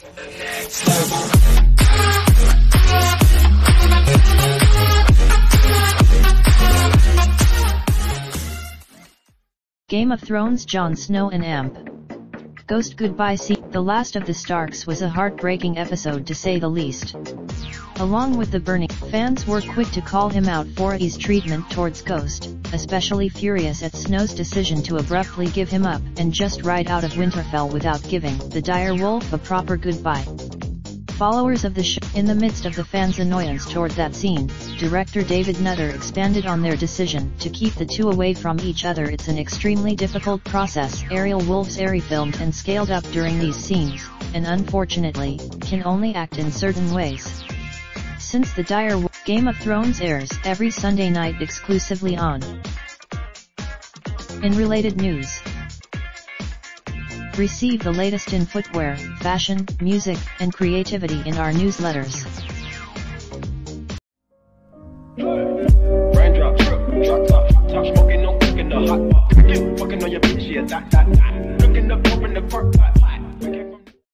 Game of Thrones Jon Snow and Amp Ghost Goodbye See, The Last of the Starks was a heartbreaking episode to say the least. Along with the burning, fans were quick to call him out for his treatment towards Ghost, especially furious at Snow's decision to abruptly give him up and just ride out of Winterfell without giving the dire wolf a proper goodbye. Followers of the show, in the midst of the fans' annoyance toward that scene, director David Nutter expanded on their decision to keep the two away from each other. It's an extremely difficult process. Ariel Wolf's airy filmed and scaled up during these scenes, and unfortunately, can only act in certain ways. Since the dire Game of Thrones airs every Sunday night exclusively on. In related news, Receive the latest in footwear, fashion, music, and creativity in our newsletters. Smoking, no cooking the hot. Fucking on your bitch, yeah, that, that, that. Looking